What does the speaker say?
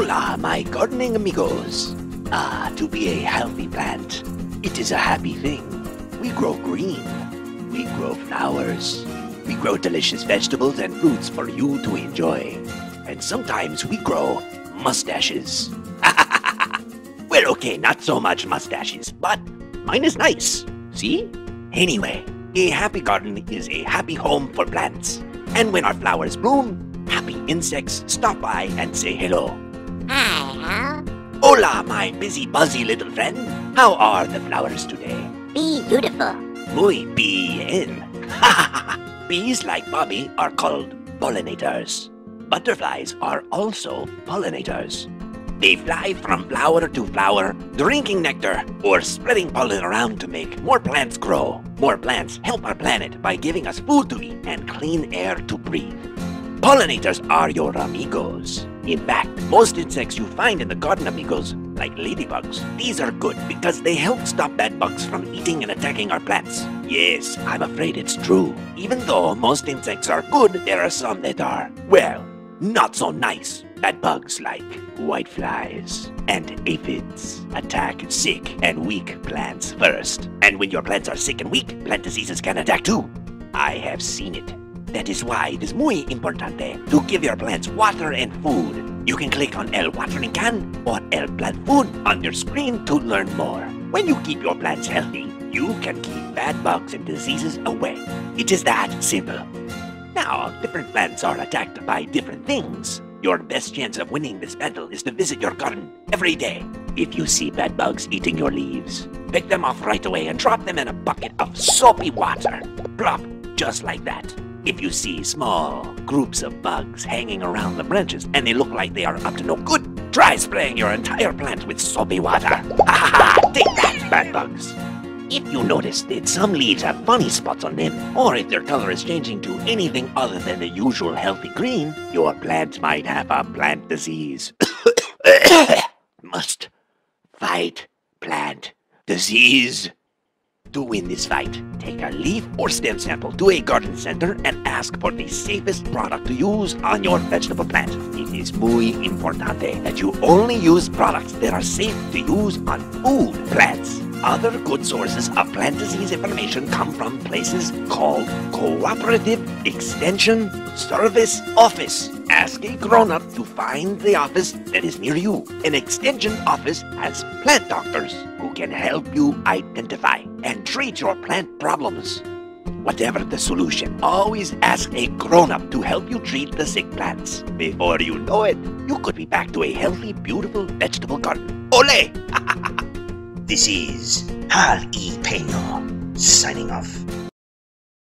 Hola, my gardening amigos. Ah, to be a healthy plant, it is a happy thing. We grow green. We grow flowers. We grow delicious vegetables and fruits for you to enjoy. And sometimes we grow mustaches. well, okay, not so much mustaches, but mine is nice. See? Anyway, a happy garden is a happy home for plants. And when our flowers bloom, happy insects stop by and say hello. Hola, my busy, buzzy little friend. How are the flowers today? Beautiful. Muy bien. Bees like Bobby are called pollinators. Butterflies are also pollinators. They fly from flower to flower, drinking nectar or spreading pollen around to make more plants grow. More plants help our planet by giving us food to eat and clean air to breathe. Pollinators are your amigos. In fact, most insects you find in the garden, amigos, like ladybugs, these are good because they help stop bad bugs from eating and attacking our plants. Yes, I'm afraid it's true. Even though most insects are good, there are some that are, well, not so nice. Bad bugs like whiteflies and aphids attack sick and weak plants first. And when your plants are sick and weak, plant diseases can attack too. I have seen it. That is why it is muy importante to give your plants water and food. You can click on El Watering Can or El Plant Food on your screen to learn more. When you keep your plants healthy, you can keep bad bugs and diseases away. It is that simple. Now, different plants are attacked by different things. Your best chance of winning this battle is to visit your garden every day. If you see bad bugs eating your leaves, pick them off right away and drop them in a bucket of soapy water. Plop, just like that. If you see small groups of bugs hanging around the branches and they look like they are up to no good, try spraying your entire plant with soapy water. Take that, bad bugs! If you notice that some leaves have funny spots on them, or if their color is changing to anything other than the usual healthy green, your plant might have a plant disease. Must fight plant disease. To win this fight, take a leaf or stem sample to a garden center and ask for the safest product to use on your vegetable plant. It is muy importante that you only use products that are safe to use on food plants. Other good sources of plant disease information come from places called Cooperative Extension Service Office. Ask a grown-up to find the office that is near you. An extension office has plant doctors who can help you identify and treat your plant problems. Whatever the solution, always ask a grown-up to help you treat the sick plants. Before you know it, you could be back to a healthy, beautiful vegetable garden. Ole! This is Hal E. Peno signing off.